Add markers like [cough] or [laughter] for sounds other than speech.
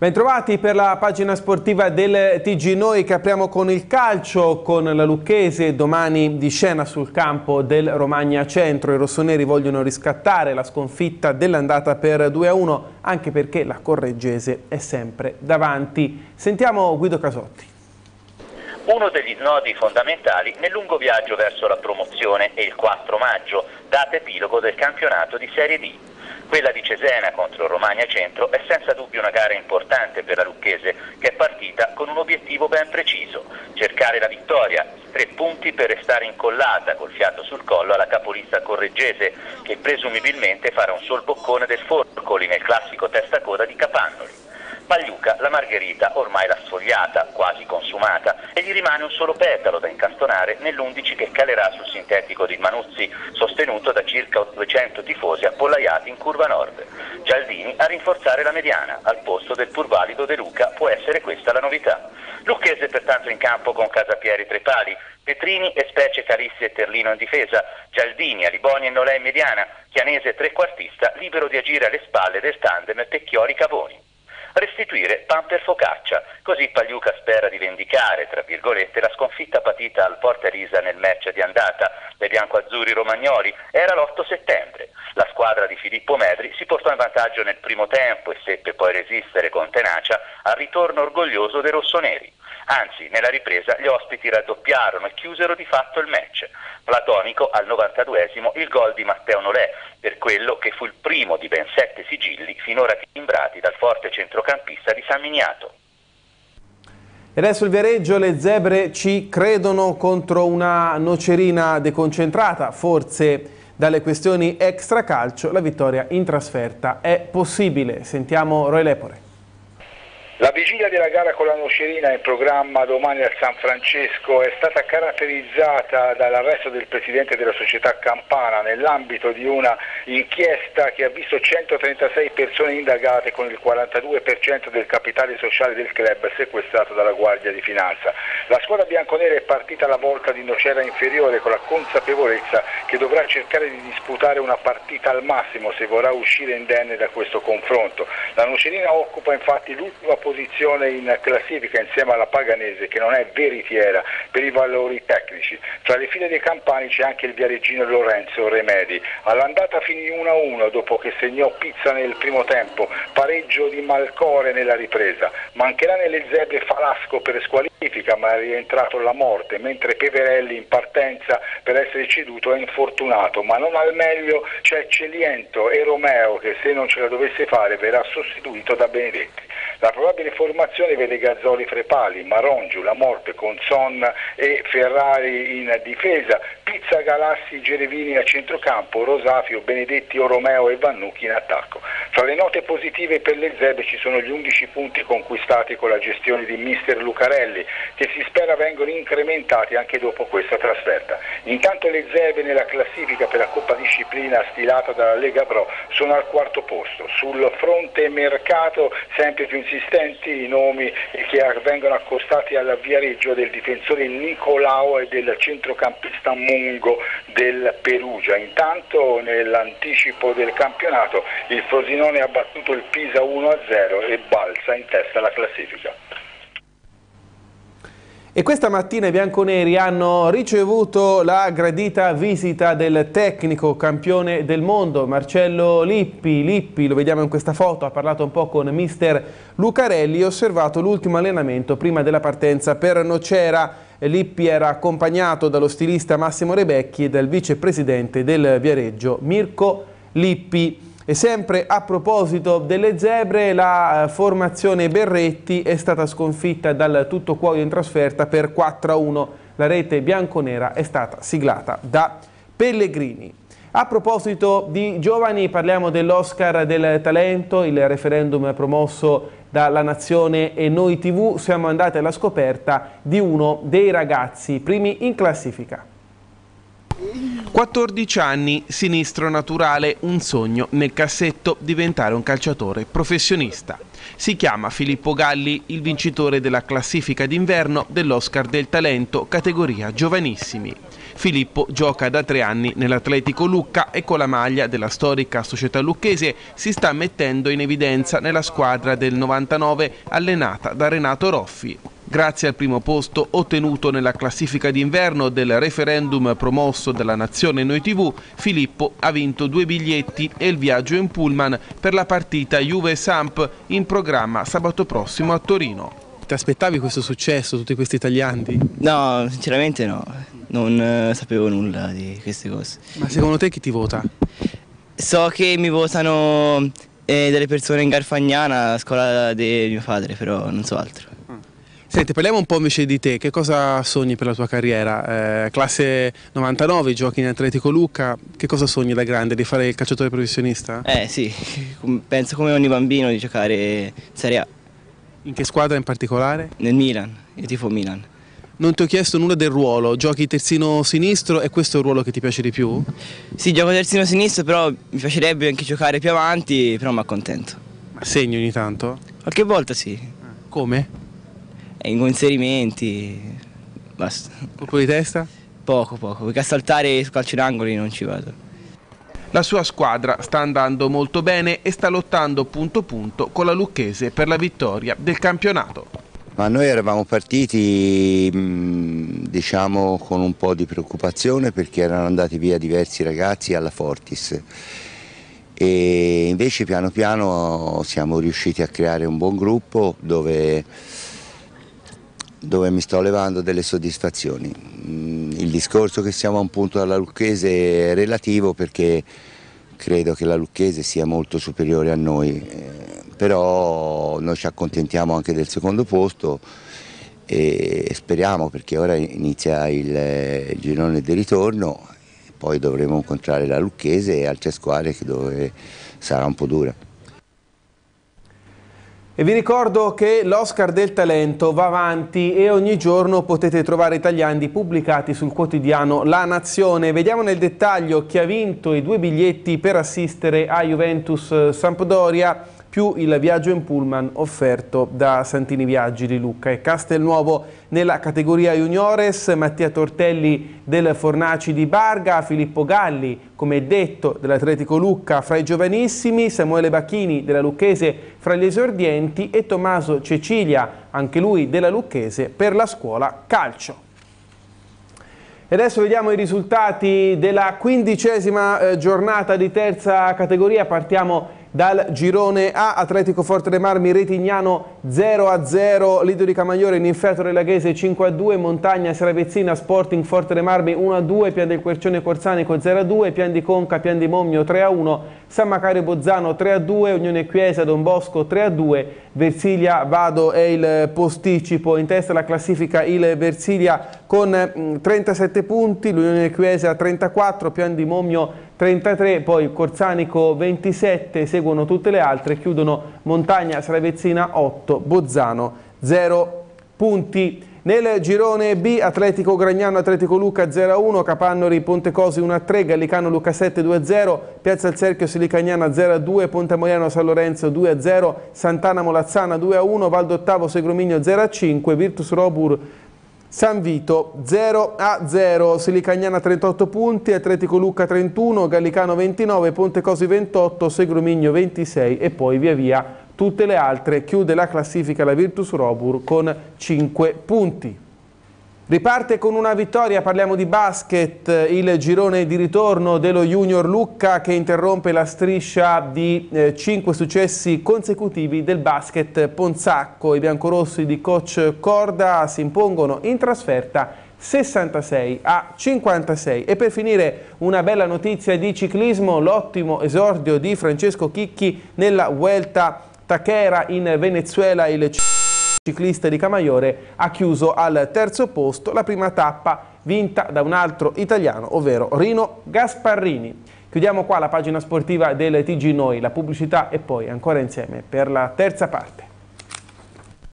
Bentrovati per la pagina sportiva del TG Noi che apriamo con il calcio, con la Lucchese, domani di scena sul campo del Romagna Centro. I rossoneri vogliono riscattare la sconfitta dell'andata per 2-1 anche perché la Correggese è sempre davanti. Sentiamo Guido Casotti. Uno degli snodi fondamentali nel lungo viaggio verso la promozione è il 4 maggio, data epilogo del campionato di Serie D. Quella di Cesena contro Romagna Centro è senza dubbio una gara importante per la Lucchese che è partita con un obiettivo ben preciso, cercare la vittoria, tre punti per restare incollata col fiato sul collo alla capolista correggese che presumibilmente farà un sol boccone del Forcoli nel classico testa coda di Capannoli. Pagliuca la margherita ormai l'ha sfogliata, quasi consumata, e gli rimane un solo petalo da incastonare nell'11 che calerà sul sintetico di Manuzzi, sostenuto da circa 200 tifosi appollaiati in curva nord. Gialdini a rinforzare la mediana, al posto del pur valido De Luca può essere questa la novità. Lucchese pertanto in campo con Casapieri tre pali, Petrini e Specie Calissi e Terlino in difesa, Gialdini, Aliboni e Nolè in mediana, Chianese trequartista libero di agire alle spalle del tandem Pecchiori-Cavoni restituire pan per focaccia. Così Pagliuca spera di vendicare, tra virgolette, la sconfitta patita al Porta Elisa nel match di andata dei biancoazzurri romagnoli. Era l'8 settembre. La squadra di Filippo Medri si portò in vantaggio nel primo tempo e seppe poi resistere con tenacia al ritorno orgoglioso dei rossoneri. Anzi, nella ripresa gli ospiti raddoppiarono e chiusero di fatto il match. Platonico al 92esimo il gol di Matteo Nolè, per quello che fu il primo di ben sette sigilli finora timbrati dal forte centrocampista di San Miniato. E adesso il Viareggio, le zebre ci credono contro una nocerina deconcentrata, forse dalle questioni extracalcio, la vittoria in trasferta è possibile. Sentiamo Roy Lepore. La vigilia della gara con la Nocerina in programma domani al San Francesco è stata caratterizzata dall'arresto del presidente della società Campana nell'ambito di una inchiesta che ha visto 136 persone indagate con il 42% del capitale sociale del club sequestrato dalla Guardia di Finanza. La squadra bianconera è partita alla volta di Nocera inferiore con la consapevolezza che dovrà cercare di disputare una partita al massimo se vorrà uscire indenne da questo confronto. La Nocerina occupa infatti l'ultima posizione posizione in classifica insieme alla Paganese che non è veritiera per i valori tecnici. Tra le file dei campani c'è anche il viareggino Lorenzo Remedi. All'andata finì 1-1 dopo che segnò Pizza nel primo tempo, pareggio di Malcore nella ripresa. Mancherà nelle zebre Falasco per squalifica ma è rientrato la morte, mentre Peverelli in partenza per essere ceduto è infortunato, ma non al meglio c'è Celiento e Romeo che se non ce la dovesse fare verrà sostituito da Benedetti. La probabile formazione vede Gazzoli fra i pali, Marongiu, La Morte, Conson e Ferrari in difesa, Pizza Galassi, Gerevini a centrocampo, Rosafio, Benedetti, Oromeo e Vannucchi in attacco. Tra le note positive per le Zebe ci sono gli 11 punti conquistati con la gestione di mister Lucarelli, che si spera vengano incrementati anche dopo questa trasferta. Intanto le Zebe nella classifica per la Coppa Disciplina stilata dalla Lega Pro sono al quarto posto. Sul fronte mercato sempre più insistenti i nomi che vengono accostati alla Viareggio del difensore Nicolao e del centrocampista Mungo del Perugia. Intanto nell'anticipo del campionato il Frosinone ha battuto il Pisa 1-0 e balza in testa alla classifica. E questa mattina i bianconeri hanno ricevuto la gradita visita del tecnico campione del mondo Marcello Lippi. Lippi, lo vediamo in questa foto, ha parlato un po' con mister Lucarelli e osservato l'ultimo allenamento prima della partenza per Nocera. Lippi era accompagnato dallo stilista Massimo Rebecchi e dal vicepresidente del Viareggio Mirko Lippi. E sempre a proposito delle zebre, la eh, formazione Berretti è stata sconfitta dal tutto cuoio in trasferta per 4-1. La rete bianconera è stata siglata da Pellegrini. A proposito di giovani, parliamo dell'Oscar del talento, il referendum promosso dalla Nazione e Noi TV. Siamo andati alla scoperta di uno dei ragazzi primi in classifica. 14 anni, sinistro naturale, un sogno nel cassetto diventare un calciatore professionista. Si chiama Filippo Galli, il vincitore della classifica d'inverno dell'Oscar del Talento categoria giovanissimi. Filippo gioca da tre anni nell'Atletico Lucca e con la maglia della storica società lucchese si sta mettendo in evidenza nella squadra del 99 allenata da Renato Roffi. Grazie al primo posto ottenuto nella classifica d'inverno del referendum promosso dalla Nazione Noi TV, Filippo ha vinto due biglietti e il viaggio in pullman per la partita Juve-Samp in programma sabato prossimo a Torino. Ti aspettavi questo successo, tutti questi tagliandi? No, sinceramente no, non eh, sapevo nulla di queste cose. Ma secondo te chi ti vota? So che mi votano eh, delle persone in Garfagnana, a scuola di mio padre, però non so altro. Senti, parliamo un po' invece di te, che cosa sogni per la tua carriera? Eh, classe 99, giochi in Atletico Lucca, che cosa sogni da grande, di fare il calciatore professionista? Eh sì, [laughs] penso come ogni bambino di giocare in Serie A. In che squadra in particolare? Nel Milan, io tifo Milan. Non ti ho chiesto nulla del ruolo, giochi terzino sinistro e questo è il ruolo che ti piace di più? Sì, gioco terzino sinistro, però mi piacerebbe anche giocare più avanti, però mi accontento. Ma segni ogni tanto? Qualche volta sì. Come? In inserimenti, basta. Colpo di testa? Poco, poco, perché a saltare su calci d'angoli non ci vado. La sua squadra sta andando molto bene e sta lottando punto punto con la Lucchese per la vittoria del campionato. Ma noi eravamo partiti diciamo con un po' di preoccupazione perché erano andati via diversi ragazzi alla Fortis e invece piano piano siamo riusciti a creare un buon gruppo dove dove mi sto levando delle soddisfazioni. Mm, il discorso che siamo a un punto dalla Lucchese è relativo perché credo che la Lucchese sia molto superiore a noi, eh, però noi ci accontentiamo anche del secondo posto e speriamo perché ora inizia il, il girone di ritorno, poi dovremo incontrare la Lucchese e altre squadre dove sarà un po' dura. E vi ricordo che l'Oscar del Talento va avanti e ogni giorno potete trovare i tagliandi pubblicati sul quotidiano La Nazione. Vediamo nel dettaglio chi ha vinto i due biglietti per assistere a Juventus Sampdoria più il viaggio in pullman offerto da Santini Viaggi di Lucca e Castelnuovo nella categoria juniores, Mattia Tortelli del Fornaci di Barga, Filippo Galli, come detto, dell'Atletico Lucca fra i giovanissimi, Samuele Bacchini della Lucchese fra gli esordienti e Tommaso Cecilia, anche lui della Lucchese, per la scuola calcio. E adesso vediamo i risultati della quindicesima eh, giornata di terza categoria. Partiamo dal girone A, Atletico Forte dei Marmi, Retignano 0-0, Lido di Camagliore, Ninfeto Relaghese 5-2, Montagna Seravezzina, Sporting Forte dei Marmi 1-2, Pian del Quercione Corsanico 0-2, Pian di Conca, Pian di Mommio 3-1, San Macario Bozzano 3-2, Unione Chiesa, Don Bosco 3-2, Versilia Vado è il posticipo, in testa alla classifica il Versilia con 37 mm, punti, l'Unione Chiesa 34, Pian di Mommio 33, poi Corsanico 27, seguono tutte le altre, chiudono Montagna Sravezzina 8, Bozzano 0 punti. Nel girone B Atletico Gragnano, Atletico Luca 0-1, Capannori Pontecosi 1-3, Gallicano Luca 7 2-0, Piazza Il Cerchio Silicagnana 0-2, Ponte Moiano San Lorenzo 2-0, Sant'Ana Molazzana 2-1, Valdottavo Segromigno 0-5, Virtus Robur San Vito 0 a 0, Silicagnana 38 punti, Atletico Lucca 31, Gallicano 29, Pontecosi 28, Segromigno 26 e poi via via tutte le altre. Chiude la classifica la Virtus Robur con 5 punti. Riparte con una vittoria, parliamo di basket, il girone di ritorno dello Junior Lucca che interrompe la striscia di eh, 5 successi consecutivi del basket Ponzacco. I biancorossi di coach Corda si impongono in trasferta 66 a 56 e per finire una bella notizia di ciclismo, l'ottimo esordio di Francesco Chicchi nella Vuelta Taquera in Venezuela il ciclista di Camaiore ha chiuso al terzo posto la prima tappa vinta da un altro italiano, ovvero Rino Gasparrini. Chiudiamo qua la pagina sportiva del TG Noi, la pubblicità e poi ancora insieme per la terza parte.